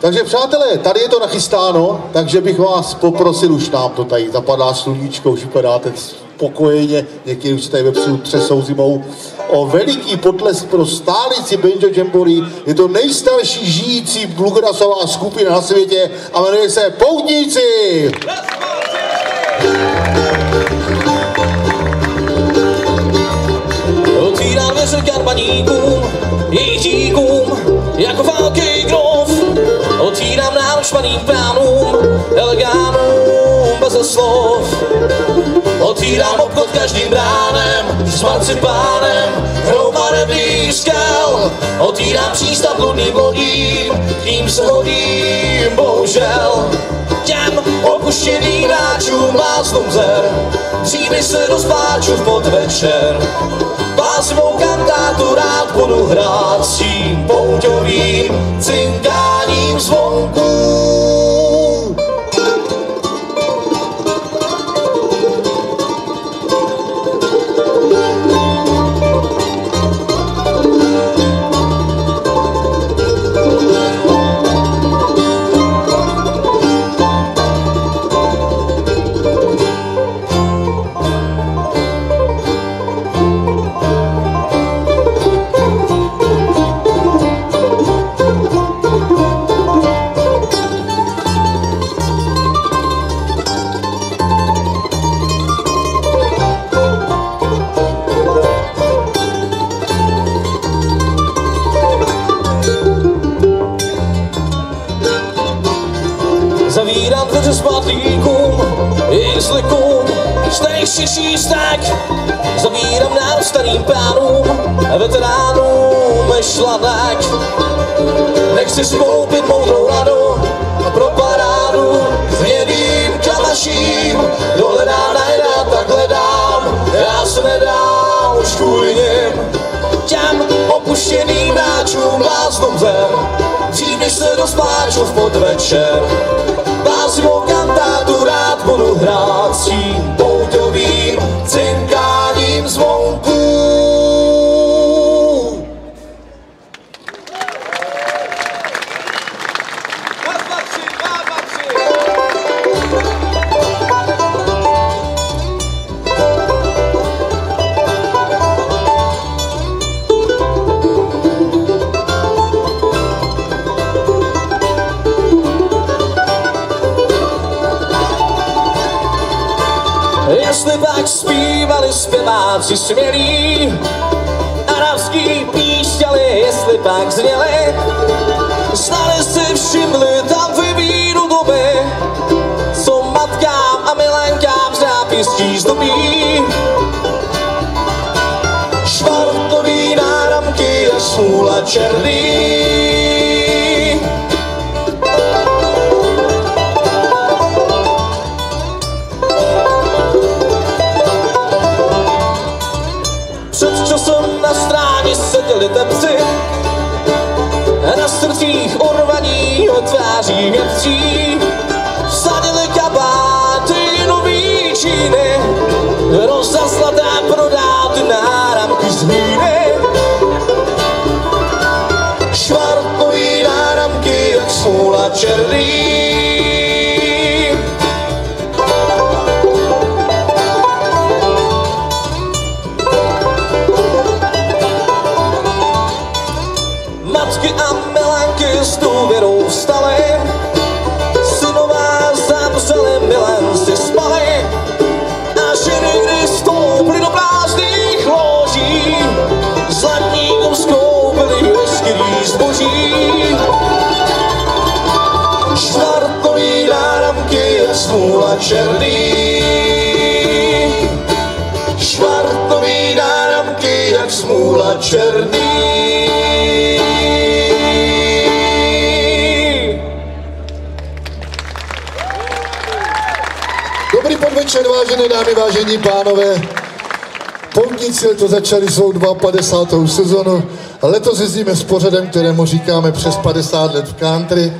Takže přátelé, tady je to nachystáno, takže bych vás poprosil, už nám to tady zapadá sluníčko, už vypadáte spokojeně, někteří už tady vepředu třesou zimou, o veliký potlesk pro stálici Benjo Jamboree. Je to nejstarší žijící bluegrassová skupina na světě a jmenuje se Poutníci! Otvírám dveře karbaníkům, jejich díkům, jako války grov. Otvírám náročmaným pánům, elegánům bez slov. Otvírám obchod každým bránem, s marcipánem, hromadem skal. Otvírám přístav lodným lodím, k ním se hodím, bohužel. Těm opuštěným hráčům bláznům zer, dříve se rozpláču v podvečer. Básmou kantátu rád budu hrát s tím pouťovým cinkáním zvonků. Jestli tak zpívali zpěváci smělí, arabský píšťali, jestli pak zněli, znali si všimli tam vybíru doby, co matkám a milenkám zápistí zdobí. Švartový náramky a smůla černý. Seděli tepři, na srdcích urvaní tváří větří. Vsadili kabáty nový číny, rozaslaté prodát náramky z hlíny. Švartový náramky, jak smůla černý. Zlatníkům skoupili veškerý zboží. Švartový náramky smůla černý. Švartový náramky, jak smůla černý. Dobrý podvečer, vážené dámy, vážení pánové. Poutníci letos začali svou 52. sezonu. Letos jezdíme s pořadem, kterému říkáme přes 50 let v country.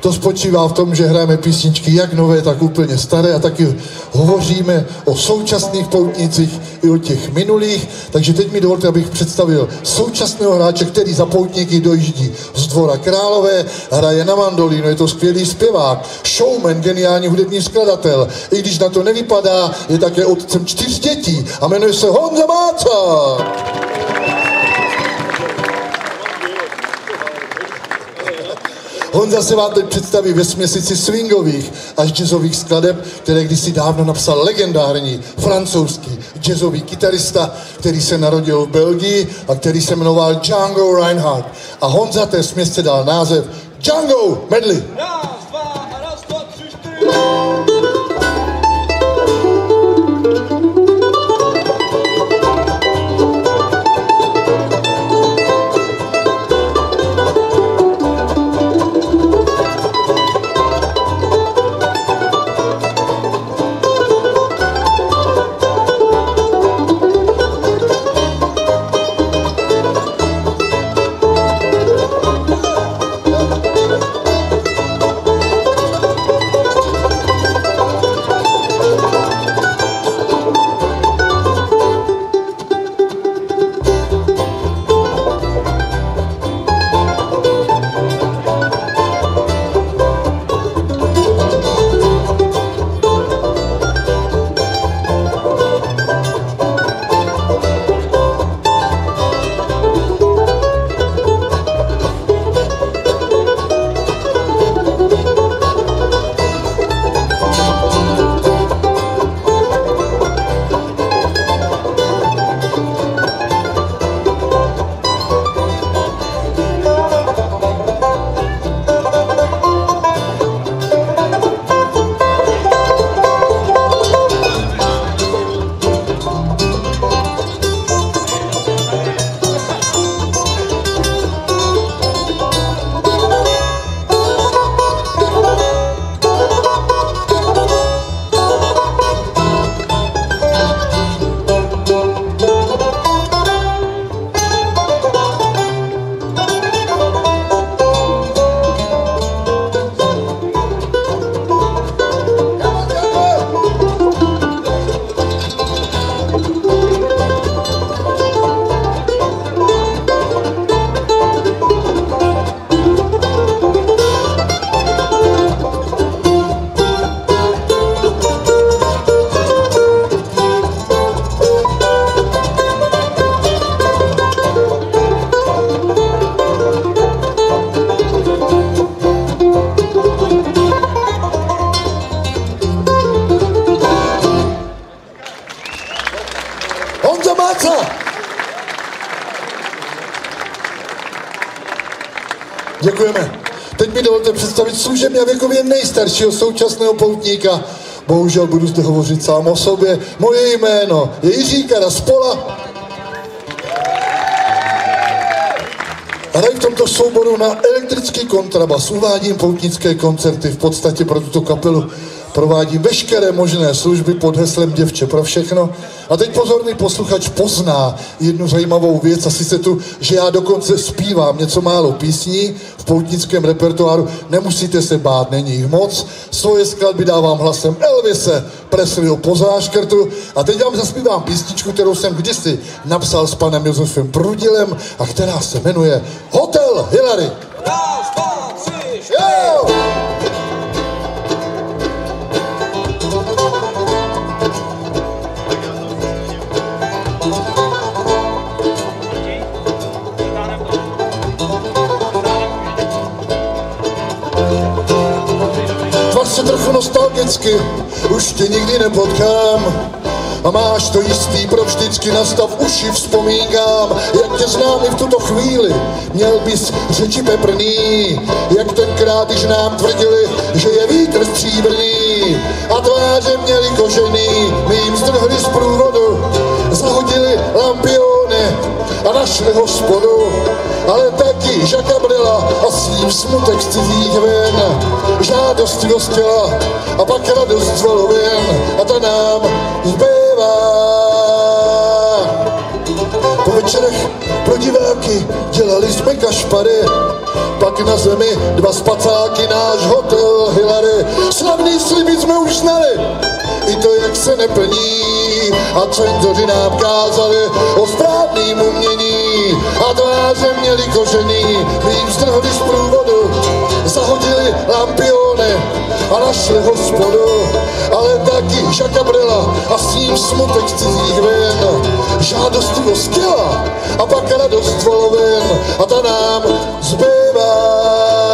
To spočívá v tom, že hrajeme písničky jak nové, tak úplně staré a taky hovoříme o současných poutnících i o těch minulých. Takže teď mi dovolte, abych představil současného hráče, který za poutníky dojíždí z dvora Králové, hraje na mandolínu, je to skvělý zpěvák, showman, geniální hudební skladatel. I když na to nevypadá, je také otcem čtyř dětí a jmenuje se Honza Máca. Honza se vám teď představí ve směsici swingových až jazzových skladeb, které kdysi dávno napsal legendární francouzský jazzový kytarista, který se narodil v Belgii a který se jmenoval Django Reinhardt. A Honza té směsce dal název Django Medley. Raz, představit služebně a věkově nejstaršího současného poutníka. Bohužel budu zde hovořit sám o sobě. Moje jméno je Jiří Karaspola. Hraju v tomto souboru na elektrický kontrabas, uvádím poutnické koncerty, v podstatě pro tuto kapelu provádím veškeré možné služby pod heslem Děvče pro všechno. A teď pozorný posluchač pozná jednu zajímavou věc, a sice tu, že já dokonce zpívám něco málo písní v poutnickém repertoáru. Nemusíte se bát, není jich moc. Svoje skladby dávám hlasem Elvise Presleyho po záškrtu. A teď vám zaspívám písničku, kterou jsem kdysi napsal s panem Josefem Prudilem a která se jmenuje Hotel Hillary. Raz, dva, tři, čtyři. Trochu nostalgicky, už tě nikdy nepotkám. A máš to jistý pro vždycky nastav uši vzpomínkám, jak tě znám i v tuto chvíli. Měl bys řeči peprný, jak tenkrát, když nám tvrdili, že je vítr stříbrný. A tváře měli kožený, my jim zdrhli z průvodu, zahodili lampiony a našli hospodu. Ale taky Žaka Brela a s ním smutek z cizích ven, žádostivost těla a pak radost z volovin a ta nám zbývá. Po večerech pro diváky dělali jsme kašpary, zemi dva spacáky, náš hotel Hillary. Slavný sliby jsme už znali, i to, jak se neplní. A cenzoři nám kázali o správným umění. A tváře měli kožený, my jim strhli z průvodu. Zahodili lampiony a našli hospodu. Ale taky Žakabrela a s ním smutek cizích vin. Žádostivost těla a pak radost volovin. A ta nám zbývá.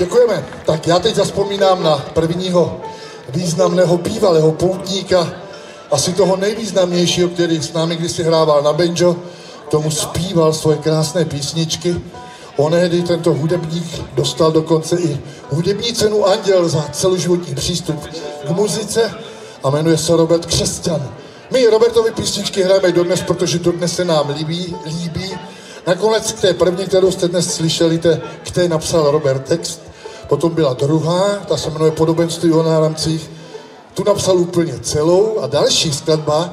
Děkujeme. Tak já teď zaspomínám na prvního významného bývalého poutníka, asi toho nejvýznamnějšího, který s námi kdysi hrával na banjo, tomu zpíval svoje krásné písničky. Onehdy tento hudebník dostal dokonce i hudební cenu Anděl za celoživotní přístup k muzice a jmenuje se Robert Křesťan. My Robertovi písničky hrajeme dodnes, protože dodnes se nám líbí, líbí. Nakonec k té první, kterou jste dnes slyšeli, te, k té napsal Robert text. Potom byla druhá, ta se jmenuje Podobenství o náramcích. Tu napsal úplně celou a další skladba,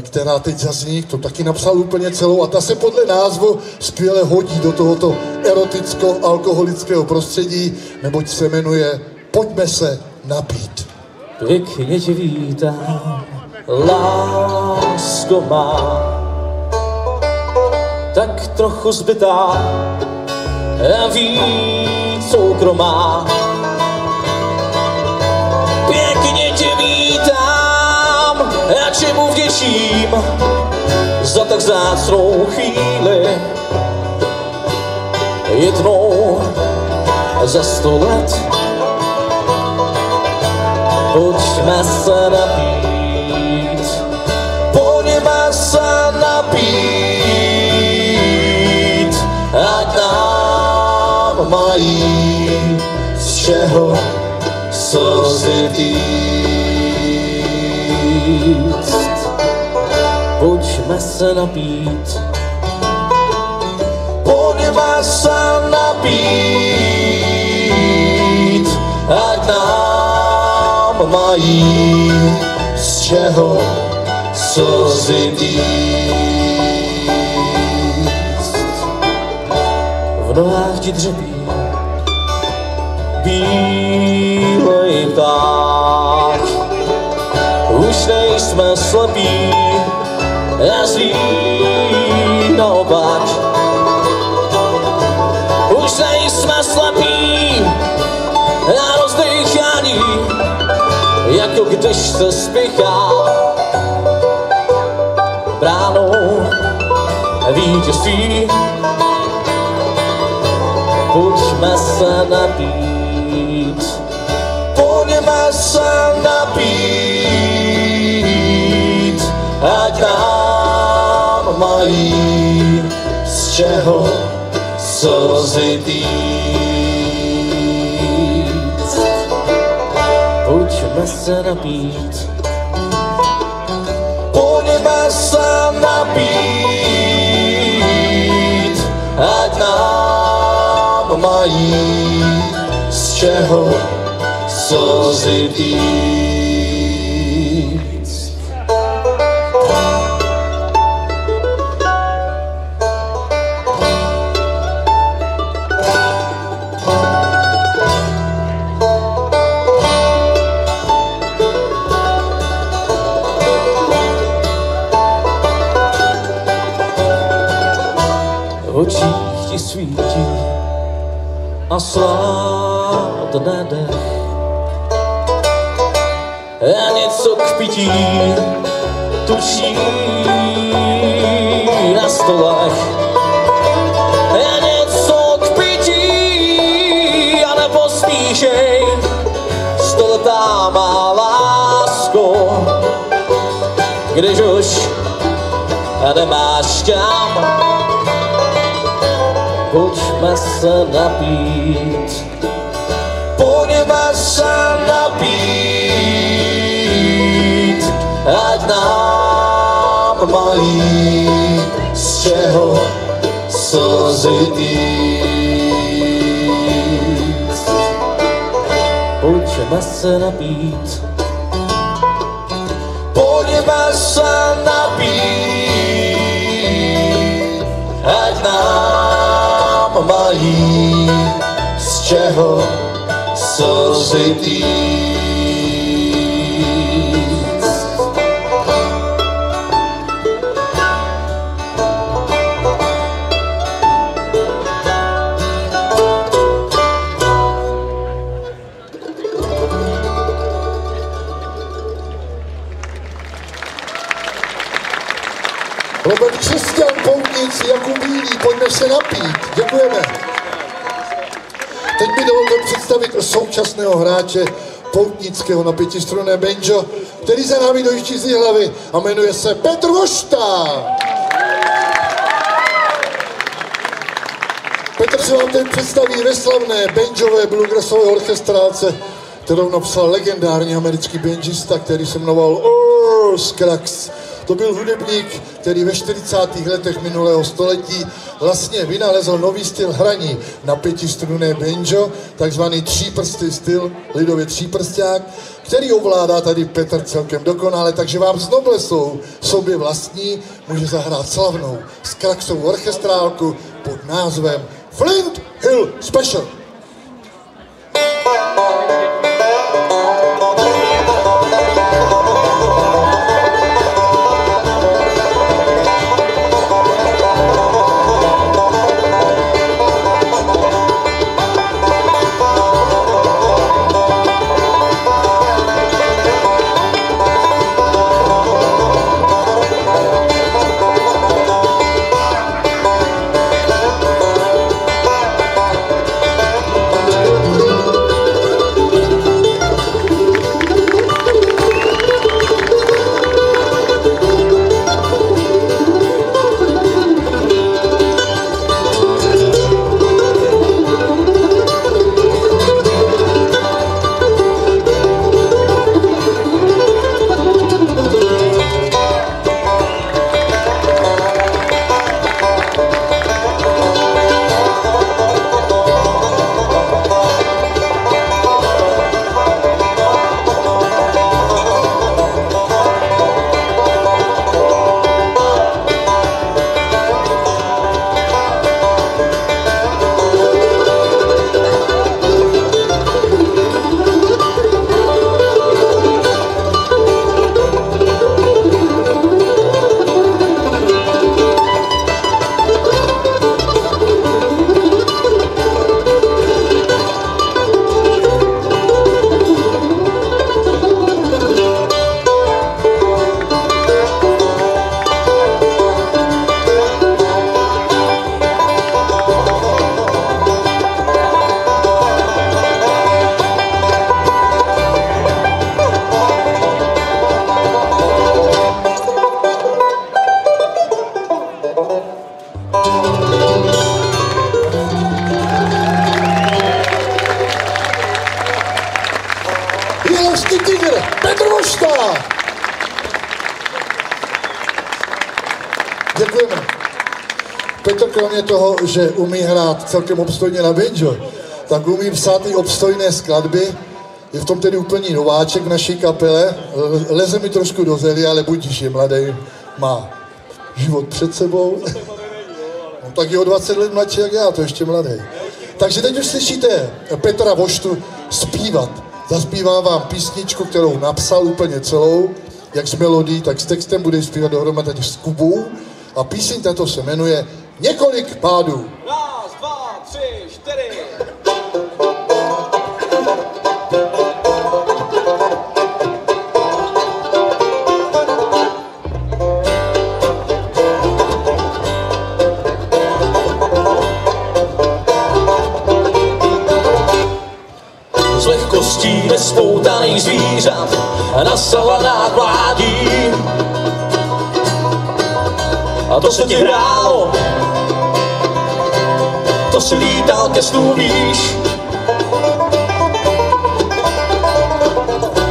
která teď zazní, to taky napsal úplně celou a ta se podle názvu skvěle hodí do tohoto eroticko-alkoholického prostředí, neboť se jmenuje Pojďme se napít. Pěkně tě vítám, lásko má, tak trochu zbytá a víc soukromá. Pěkně tě vítám, a čemu vděčím za tak zácnou chvíli. Jednou za sto let Pojďme se napít, z čeho slzy týct. Pojďme se napít, pojďme se napít, ať nám mají z čeho slzy týct. V nohách ti dřepí bílej pták, nejsme slepí, a zlí naopak. Už nejsme slepí. A rozdýchaní, jako když se spěchá. Bránou vítězství. Pojďme se napít, pojďme se napít, ať nám z čeho slzy týct. Pojďme se napít, pojďme se napít, ať nám mají z čeho slzy týct. V očích ti svítí a sládne dech a něco k pití tučí na stolech. A něco k pití a nepospíšej stoletá má lásko. Když už nemáš kam pojďme se napít. Týct. Pojďme se napít. Pojďme se napít, ať nám mají z čeho slzy týct. Děkujeme. Teď mi dovolte představit současného hráče poutnického na pětistrunné banjo, který za námi dojíždí z hlavy a jmenuje se Petr Vošta. Petr se vám teď představí ve slavné banjové bluegrassové orchestráce, kterou napsal legendární americký banjista, který se jmenoval Earl Scruggs. To byl hudebník, který ve 40. letech minulého století vlastně vynalezl nový styl hraní na pětistrunné banjo, takzvaný tříprstý styl, lidově tříprsták, který ovládá tady Petr celkem dokonale, takže vám s noblesou sobě vlastní může zahrát slavnou Scruggsovou orchestrálku pod názvem Flint Hill Special. Že umí hrát celkem obstojně na banjo, tak umí psát i obstojné skladby. Je v tom tedy úplný nováček v naší kapele. Leze mi trošku do zely, ale budíš je mladý, má život před sebou. No, tak je o 20 let mladší jak já, to ještě mladý. Takže teď už slyšíte Petra Voštu zpívat. Zaspívá vám písničku, kterou napsal úplně celou, jak s melodí, tak s textem bude zpívat dohromady s Kubou. A píseň tato se jmenuje Několik pádů. Raz, dva, tři, čtyři. Z lehkostí nespoutaných zvířat na savanách vládí. A to se ti hrálo, to si lítal ke snu blíž.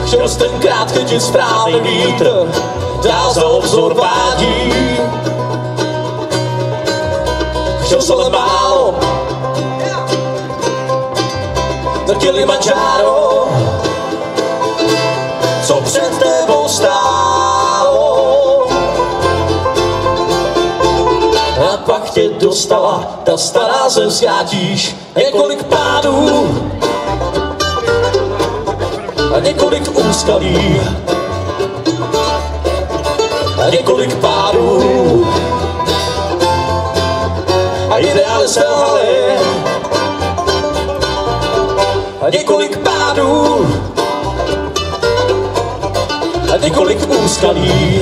Chtěl jsi tenkrát chytit správný vítr, dál za obzor vádí. Chtěl jsi ale málo, na Kilimanjaro, dostala ta stará zemská tíž, několik pádů a několik úskalí. A několik pádů. A ideály selhaly a několik pádů. A několik úskalí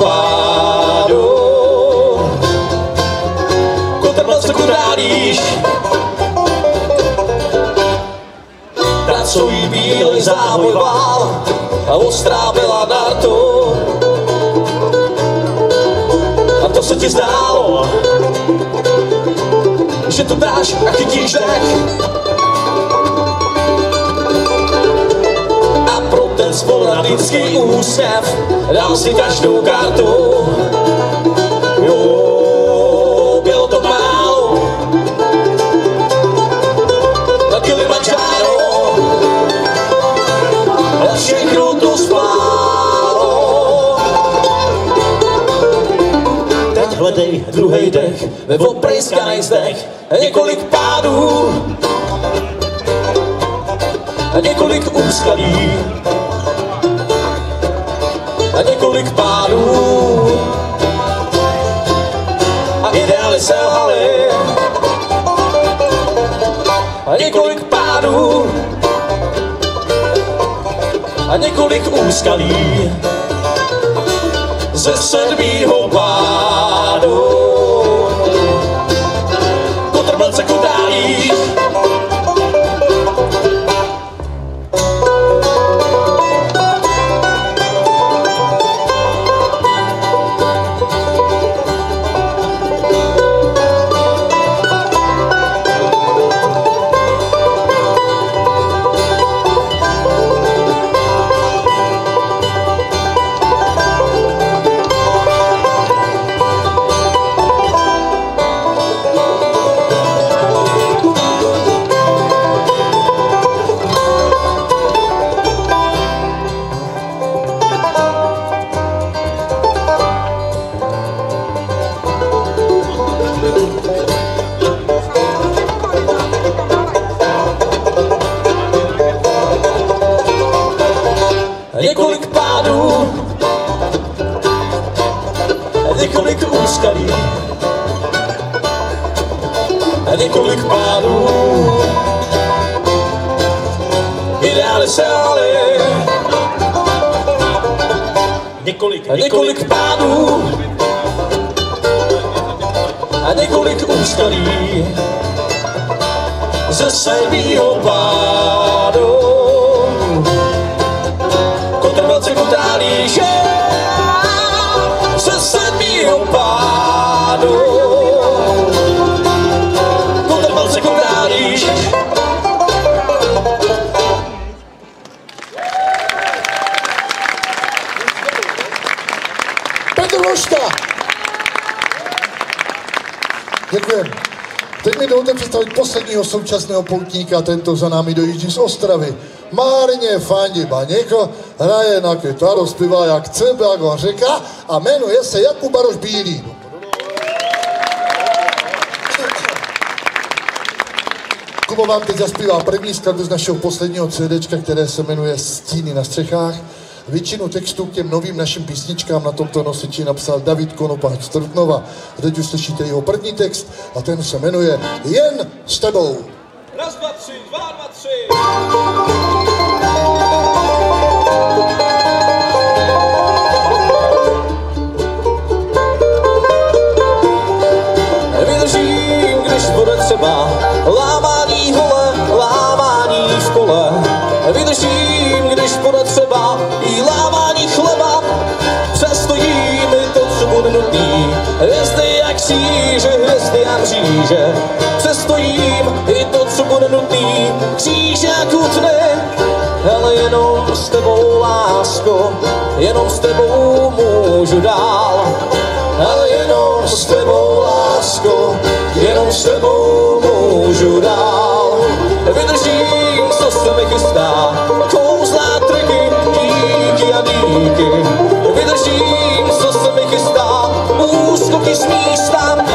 pádu. Kotrmelce se kudálíš, pracují bílej záboj vál a ostrá byla na to. A to se ti zdálo, že to dáš a chytíš dech. Spolehnatický úsměv dám si každou kartu. Jo, bylo to málo. Na Kilimanjaro, ale všechno to spálo. Teď hledej druhý dech ve oprejskaných zdech, několik pádů a několik úskalí a několik pádů a ideály selhaly a několik pádů a několik úskalí. Ze sedmýho pádu. Několik, několik pádů a několik úskalí ze sedmýho pádu mi dovolte představit posledního současného poutníka, tento za námi dojíždí z Ostravy. Márně Fandi Baněko hraje na kytaru, zpívá jak chce, jak on říká a jmenuje se Jakub Baroš Bílý. Kuba vám teď zaspívá první skladbu z našeho posledního CD, které se jmenuje Stíny na střechách. Většinu textů k těm novým našim písničkám na tomto nosiči napsal David Konopáč Trutnova. A teď už slyšíte jeho první text a ten se jmenuje Jen s tebou. Raz, dva, tři, dva, dva, tři. Vydržím, když bude třeba lámání kříže, hvězdy a mříže. Přestojím i to, co bude nutný. Kříže jak utny, ale jenom s tebou, lásko, jenom s tebou můžu dál. Ale jenom s tebou, lásko, jenom s tebou můžu dál. Vydržím, co se mi chystá, kouzlá triky, díky a díky. Vydržím, co se mi chystá, úskoky místa,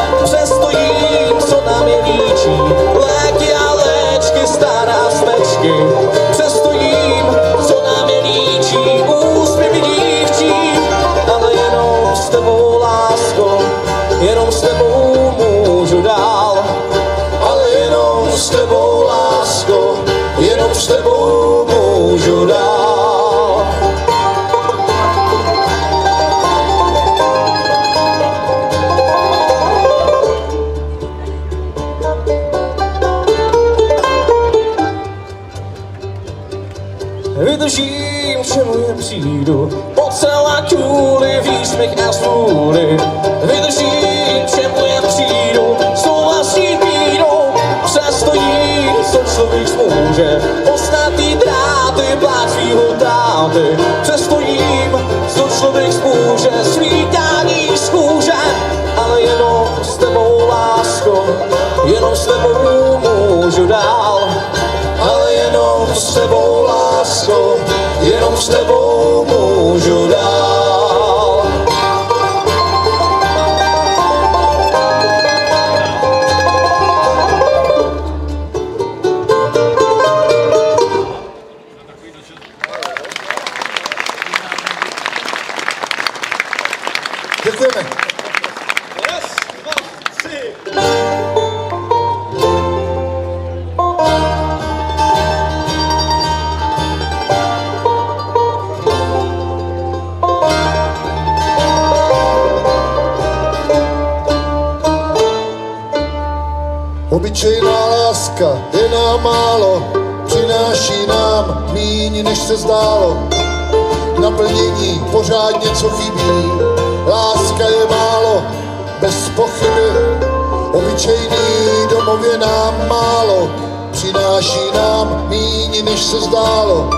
přináší nám míň, než se zdálo.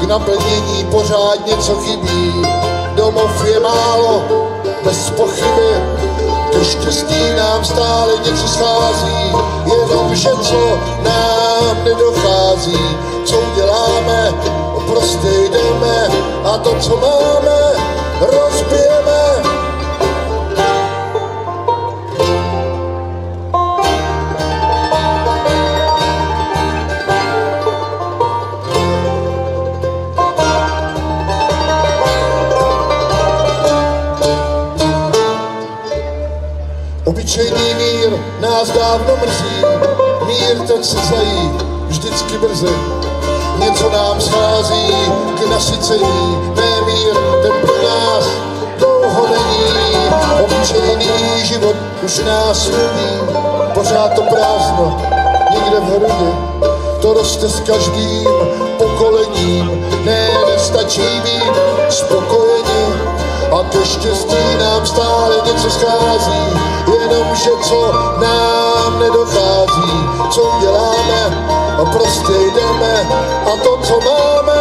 K naplnění pořád něco chybí, domov je málo, bez pochyby. Ke štěstí nám stále něco schází, jenomže co nám nedochází, co uděláme, prostě jdeme a to, co máme, rozbijeme. Obyčejný mír nás dávno mrzí, mír ten se zajít vždycky brzy. Něco nám schází k nasycení, ne mír, ten pro nás dlouho není. Obyčejný život už nás nudí, pořád to prázdno, někde v hrudi. To roste s každým pokolením, ne, nestačí být spokojení. A ke štěstí nám stále něco schází, jenomže co nám nedochází, co uděláme, a prostě jdeme. A to, co máme,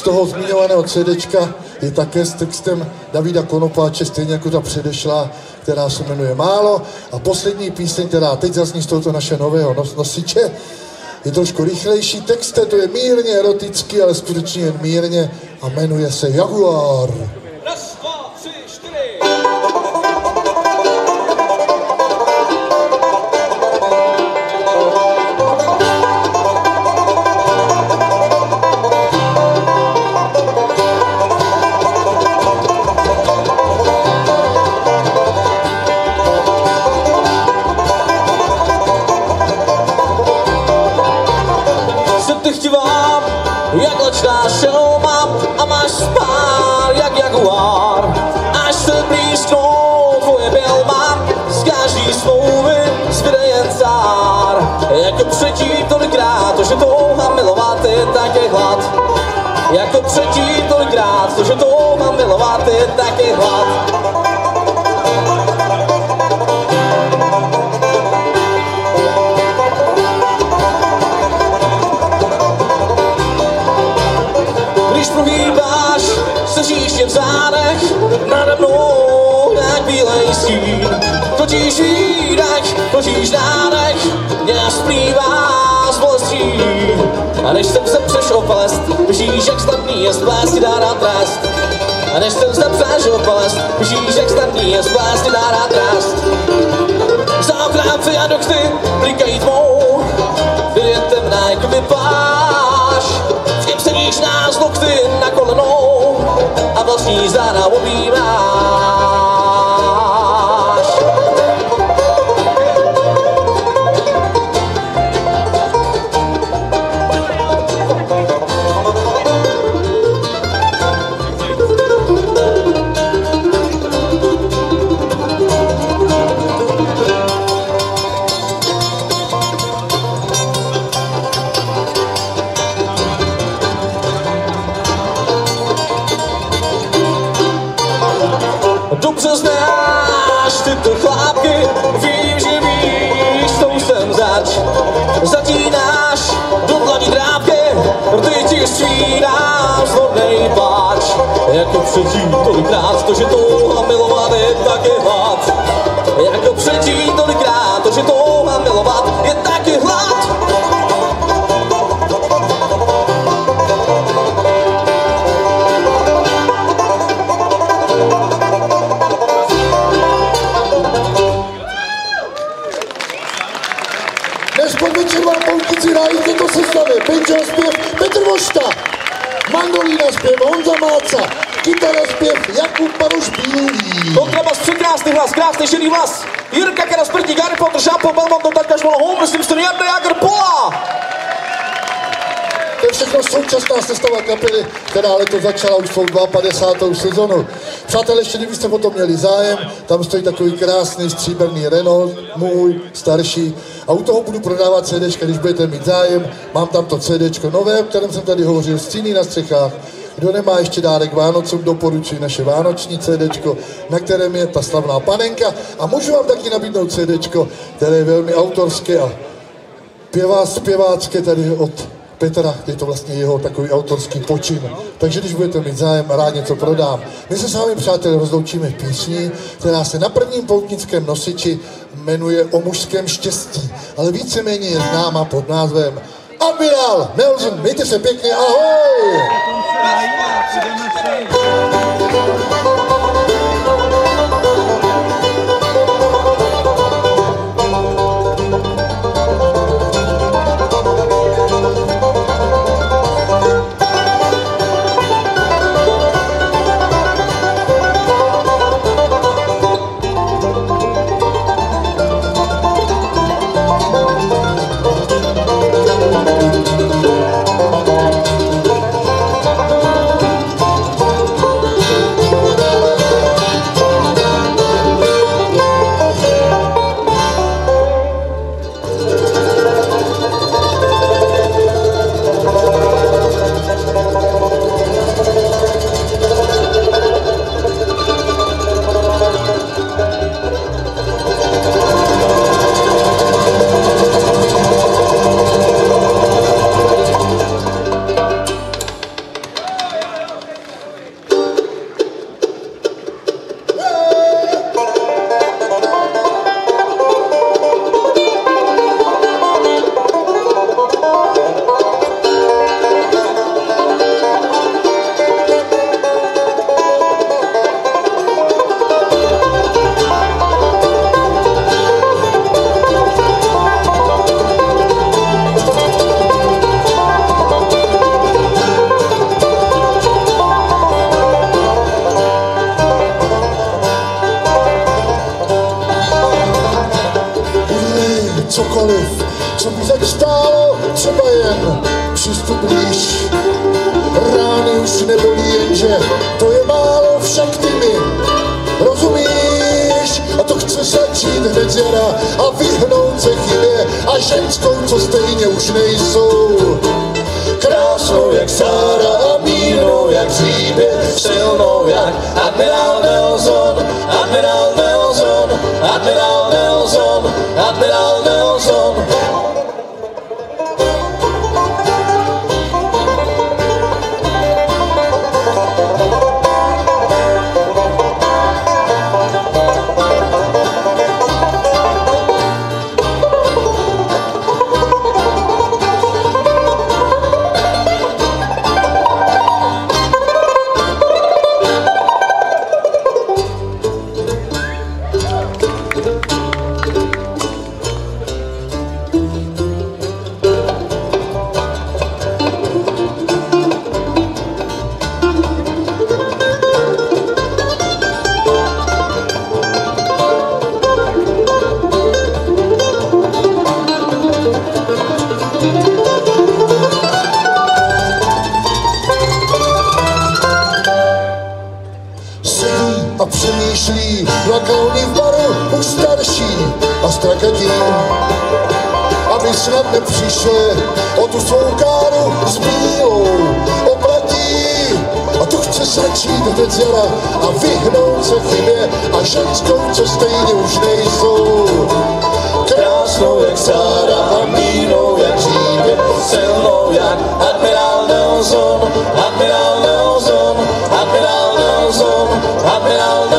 z toho zmiňovaného CDčka je také s textem Davida Konopáče, stejně jako ta předešla, která se jmenuje Málo. A poslední píseň, která teď zazní z tohoto našeho nového nos- nosiče, je trošku rychlejší text, to je mírně erotický, ale skutečně jen mírně a jmenuje se Jaguar. Totiž nádech Mě splývá z bolestí A než jsem se přešel plest Víš, jak snadný je splést dá rád trest A než jsem se přešel plest Víš, jak snadný je splést dá rád trest Za ochránci a dokty blikají tmou je temná jako vypáš. V něm sedíš nás lokty na kolenou A vlastní záda objímáš Předtím tolikrát, to, že touha milovat je taky hlad. Jako předtím tolikrát, to, že touha milovat je taky hlad. Dnes podvečer vám poutnici hrají v této sestavě Benča zpěv Petr Vošta, mandolína zpěv Honza Máca, kytara zpěv Jakub Baroš Bílý. Kontrabas, překrásný hlas, krásný šedý hlas. Jirka Kera, Spritník, Harry Potter, Šampo, Belmondo, Taťka Šmola, Homer, Simpson, Jarda Jager, Pola. To je všechno současná sestava kapely, která letos začala už svou 52. sezonu. Přátelé, ještě kdybyste o to měli zájem, tam stojí takový krásný stříbrný Renault, můj, starší. A u toho budu prodávat CDčka, když budete mít zájem. Mám tam to CDčko nové, o kterém jsem tady hovořil, Stíny na střechách. Kdo nemá ještě dárek Vánocům, doporučuji naše vánoční CDčko, na kterém je ta slavná panenka. A můžu vám taky nabídnout CDčko, které je velmi autorské a pěvá, zpěvácké tady od Petra, je to vlastně jeho takový autorský počin. Takže když budete mít zájem, rád něco prodám. My se s vámi, přátelé, rozloučíme v písni, která se na prvním poutnickém nosiči jmenuje O mužském štěstí, ale víceméně je známa pod názvem Admiral Nelson. Mějte se pěkně, už nebolí, jenže to je málo, však ty mi rozumíš? A to chce začít hned z jara a vyhnout se chybě a ženskou, co stejně už nejsou. Krásnou jak Sára a mínou jak hříbě, silnou jak Admiral Nelson, Admiral Nelson, Admiral Nelson, Admiral Nelson. Aby snad nepřišel o tu svou káru s bílou oplatí. A to chce začít hned z jara a vyhnout se chybě a ženskou, co stejně už nejsou. Krásnou jak Sára a mínou jak hříbě, silnou jak Admiral Nelson, Admiral Nelson, Admiral Nelson, Admiral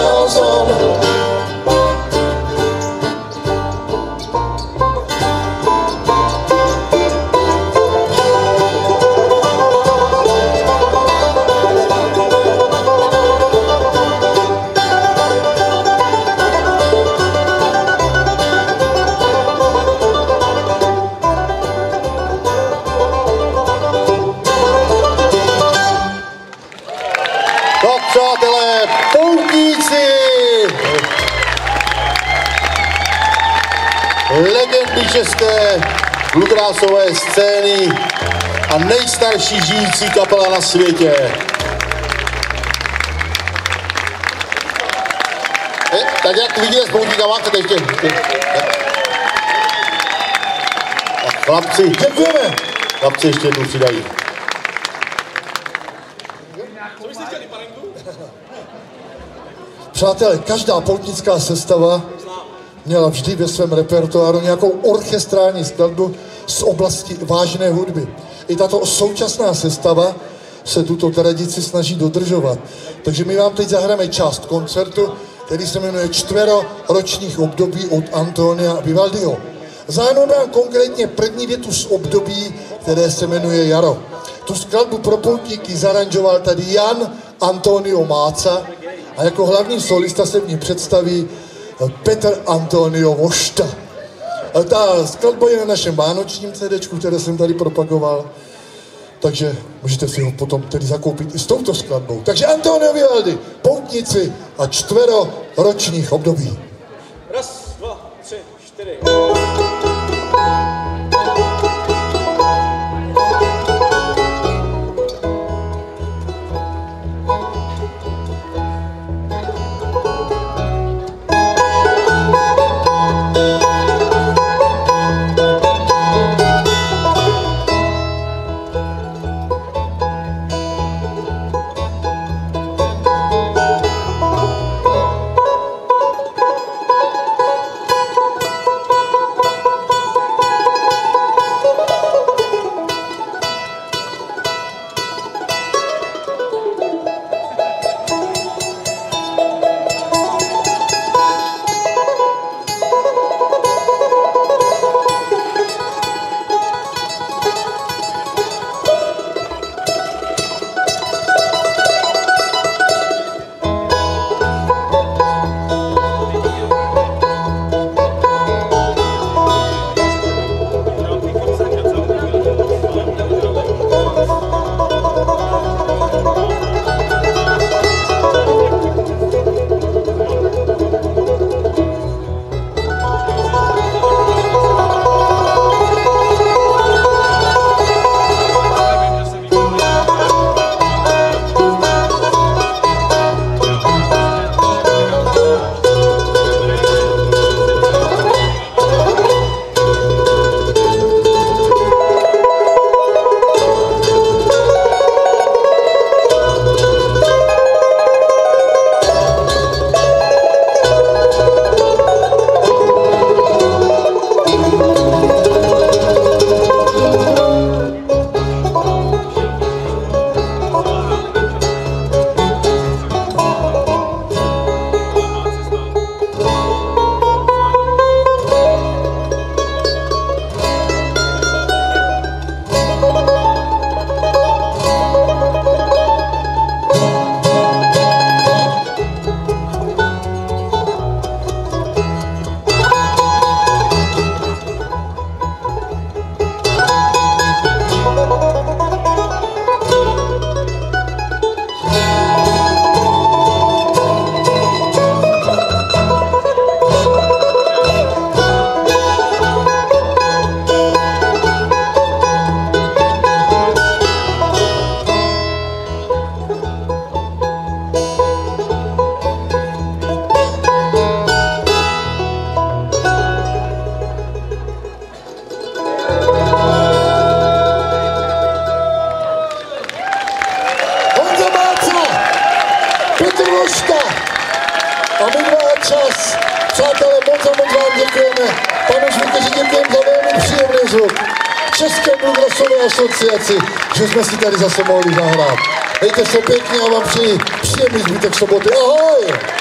české bluegrassové scény a nejstarší žijící kapela na světě. E, tak jak vidíte s poutníkama, chcete ještě? Tak chlapci, Děkujeme. chlapci ještě jednou přidají. Přátelé, každá poutnická sestava měla vždy ve svém repertoáru nějakou orchestrální skladbu z oblasti vážné hudby. I tato současná sestava se tuto tradici snaží dodržovat. Takže my vám teď zahrajeme část koncertu, který se jmenuje Čtvero ročních období od Antonia Vivaldiho. Zahrnu nám konkrétně první větu z období, které se jmenuje Jaro. Tu skladbu pro poutníky zaranžoval tady Jan Antonio Máca a jako hlavní solista se v ní představí Petr Antonio Vošta. Ta skladba je na našem vánočním CD, které jsem tady propagoval, takže můžete si ho potom tedy zakoupit i s touto skladbou. Takže Antonio Vivaldi, Poutníci a čtvero ročních období. Raz, dva, tři, čtyři. Zase mohli zahrát. Hejte se pěkně a vám přeji příjemný zbytek soboty. Ahoj!